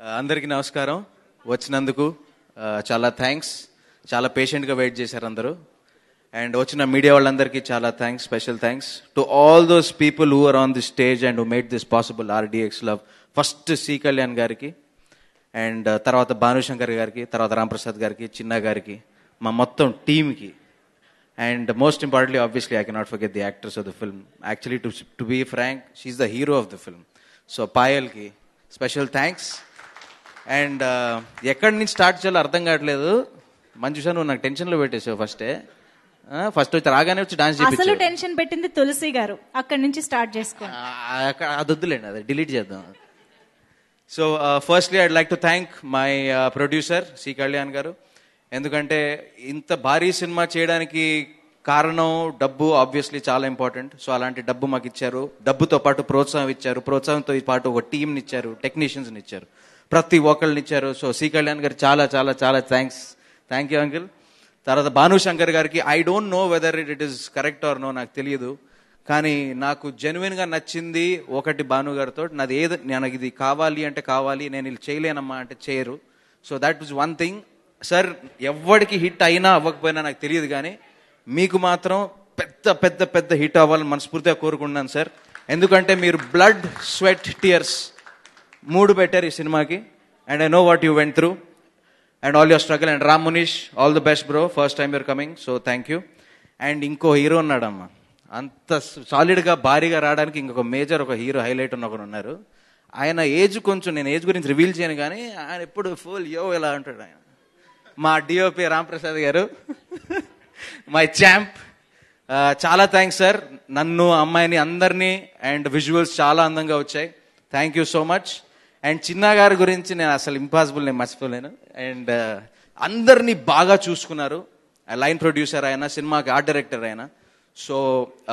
అందరికీ నమస్కారం. వచ్చినందుకు చాలా థ్యాంక్స్ చాలా పేషెంట్గా వెయిట్ చేశారు అందరూ. అండ్ వచ్చిన మీడియా వాళ్ళందరికీ చాలా thanks special thanks to all those people who are on the stage and who made this possible RDX love first C Kalyan గారికి అండ్ తర్వాత భానుశంకర్ గారికి తర్వాత రాంప్రసాద్ గారికి చిన్న గారికి మా మొత్తం టీమ్కి and most importantly obviously I cannot forget the actors of the film actually to to be frank she's the hero of the film so పాయల్కి special thanks and ఎక్కడి నుంచి స్టార్ట్ చేయాలో అర్థం కావట్లేదు. మంజుషా నువ్వు నాకు టెన్షన్లో పెట్టేసావు ఫస్టే ఫస్ట్ వచ్చి రాగానే వచ్చి డాన్స్ అసలు టెన్షన్ పెట్టింది తులసి గారు. అక్కడి నుంచి స్టార్ట్ చేసుకోండి అది వద్దులేండి అది డిలీట్ చేద్దాం. So firstly I'd like to thank my producer C Kalyan గారు. ఎందుకంటే ఇంత భారీ సినిమా చేయడానికి కారణం డబ్బు ఆబ్వియస్లీ చాలా ఇంపార్టెంట్ సో అలాంటి డబ్బు మాకు ఇచ్చారు డబ్బుతో పాటు ప్రోత్సాహం ఇచ్చారు. ప్రోత్సాహంతో పాటు ఒక టీంని ఇచ్చారు టెక్నీషియన్స్ని ఇచ్చారు. ప్రతి ఒక్కళ్ళని ఇచ్చారు. సో సి కళ్యాణ్ గారు చాలా చాలా చాలా థ్యాంక్స్ థ్యాంక్ యూ అంకిల్ తర్వాత భానుశంకర్ గారికి I don't know whether it it is correct or no నాకు తెలియదు. కానీ నాకు జెన్యున్గా నచ్చింది ఒకటి భాను గారితో. నాది ఏది నాకు ఇది కావాలి అంటే కావాలి నేను ఇది చేయలేనమ్మా అంటే చేయరు. So that was one thing sir ఎవరికి హిట్ అయినా అవ్వకపోయినా నాకు తెలియదు కానీ మీకు మాత్రం పెద్ద పెద్ద పెద్ద హిట్ అవ్వాలని మనస్ఫూర్తిగా కోరుకున్నాను సార్ ఎందుకంటే మీరు బ్లడ్ స్వెట్ టియర్స్ మూడు పెట్టారు ఈ సినిమాకి. And I know what you went through and all your struggle and Ram Munish all the best bro first time you're coming so thank you and ఇంకో హీరో ఉన్నాడమ్మా. అంత సాలిడ్గా భారీగా రావడానికి ఇంకొక మేజర్ ఒక హీరో హైలైట్ ఉన్న ఒకరు ఉన్నారు. ఆయన ఏజ్ కొంచెం నేను ఏజ్ గురించి రివీల్ చేయను కానీ ఆయన ఎప్పుడు ఫుల్ యో ఇలా అంటాడు ఆయన. మా డిఓపి రాంప్రసాద్ గారు మై ఛాంప్ చాలా థ్యాంక్స్ సార్ నన్ను అమ్మాయిని అందరినీ అండ్ విజువల్స్ చాలా అందంగా వచ్చాయి. Thank you so much and Chinna గారి గురించి నేను అసలు ఇంపాసిబుల్ నేను మర్చిపోలేను. అండ్ uh, అందరినీ బాగా చూసుకున్నారు. లైన్ ప్రొడ్యూసర్ ఆయన సినిమాకి ఆర్ట్ డైరెక్టర్ ఆయన సో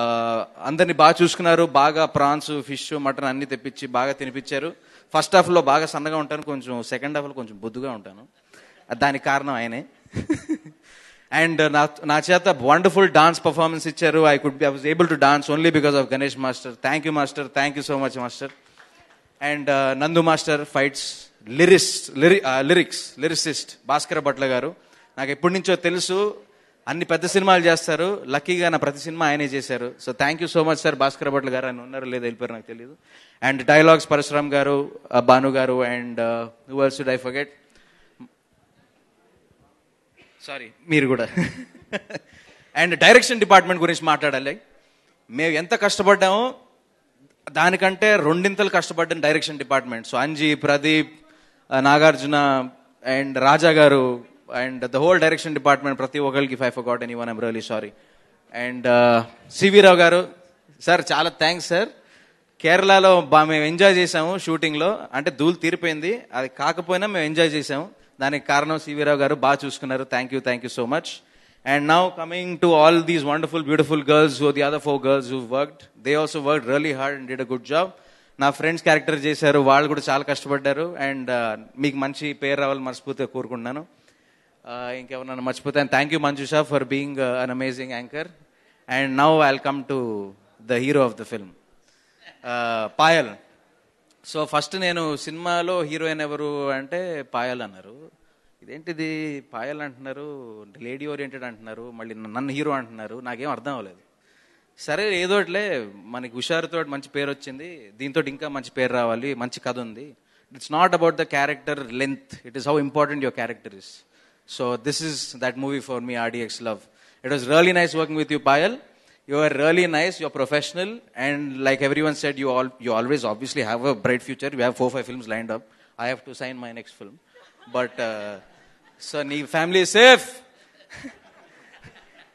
uh, అందరినీ బాగా చూసుకున్నారు. బాగా ప్రాన్స్ ఫిష్ మటన్ అన్ని తెప్పించి బాగా తినిపించారు. ఫస్ట్ హాఫ్లో బాగా సన్నగా ఉంటాను. కొంచెం సెకండ్ హాఫ్లో కొంచెం బొద్దుగా ఉంటాను. దానికి కారణం ఆయనే. అండ్ నా నా చేత వండర్ఫుల్ డాన్స్ పర్ఫార్మెన్స్ ఇచ్చారు. I could I was able to dance only because of Ganesh master thank you master thank you so much master and uh, Nandu master fights lyrics uh, lyrics lyricist Bhaskarabhatla గారు. నాకు ఎప్పటి నుంచో తెలుసు అన్ని పెద్ద సినిమాలు చేస్తారు. లక్కీగా నా ప్రతి సినిమా ఆయనే చేశారు. So thank you so much sir Bhaskarabhatla గారు. ఆయన ఉన్నారు లేదా వెళ్ళిపోయారు నాకు తెలియదు అండ్ డైలాగ్స్ పరశురామ్ గారు uh, భాను గారు and worse else do I forget sorry మీరు కూడా. అండ్ డైరెక్షన్ డిపార్ట్మెంట్ గురించి మాట్లాడాలి. మేము ఎంత కష్టపడ్డామో దానికంటే రెండింతలు కష్టపడ్డ direction department. So Anji Pradeep Nagarjuna and Raja గారు and the whole direction department ప్రతి ఒక్కరికి if I've forgot anyone I'm really sorry and CV Rao గారు సార్ చాలా థ్యాంక్స్ సార్. కేరళలో బా మేము ఎంజాయ్ చేసాము షూటింగ్లో. అంటే ధూళి తీరిపోయింది. అది కాకపోయినా మేము ఎంజాయ్ చేసాము దానికి కారణం సివి రావు గారు బాగా చూసుకున్నారు. Thank you thank you so much. And now coming to all these wonderful beautiful girls who the other four girls who worked they also work really hard and did a good job నా friends character చేశారు వాళ్ళు కూడా చాలా కష్టపడ్డారు. And uh, మీకు మంచి పేరు రావాలని మనస్ఫూర్తిగా కోరుకుంటున్నాను. Uh, ఇంకెవరన్నా మర్చిపోతే and thank you Manjusha for being an amazing anchor and now welcome come to the hero of the film Payal so first నేను సినిమాలో హీరోయిన్ ఎవరు అంటే పాయల్ అన్నారు. ఇదేంటిది పాయల్ అంటున్నారు లేడీ ఓరియంటెడ్ అంటున్నారు మళ్ళీ నన్ను హీరో అంటున్నారు నాకేం అర్థం అవ్వలేదు. సరే ఏదోట్లే మనకి హుషారుతో మంచి పేరు వచ్చింది దీంతో ఇంకా మంచి పేరు రావాలి మంచి కథ ఉంది. It's not about the character length it is how important your character is so this is that movie for me RDX love it was really nice working with you Payal you are nice nice you're professional and like everyone you you all you always obviously have a bright future you have four five films lined up I have to sign my next film but so నీ family safe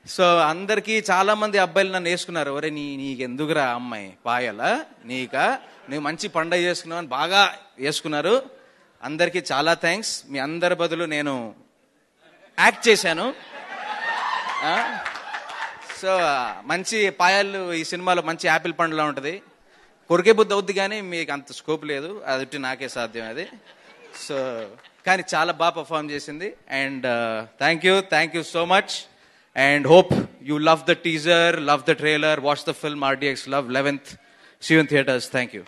so అందరికీ చాలా మంది అబ్బాయిలు నన్ను వేసుకున్నారు. ఒరే నీ నీకు ఎందుకురా అమ్మాయి? పాయలా? నీక? నువ్వు మంచి పండగ చేసుకున్నావు అని బాగా వేసుకున్నారు. అందరికీ చాలా థ్యాంక్స్ మీ అందరి బదులు నేను యాక్ట్ చేశాను. సో మంచి పాయాలు ఈ సినిమాలో మంచి యాపిల్ పండులా ఉంటుంది. కొరికే బుద్ధి అవుద్ది కానీ మీకు అంత స్కోప్ లేదు. అది నాకే సాధ్యం అది. సో కానీ చాలా బాగా పర్ఫామ్ చేసింది. And thank you thank you so much and hope you love the teaser love the trailer watch the film RDX love eleventh seven theatres thank you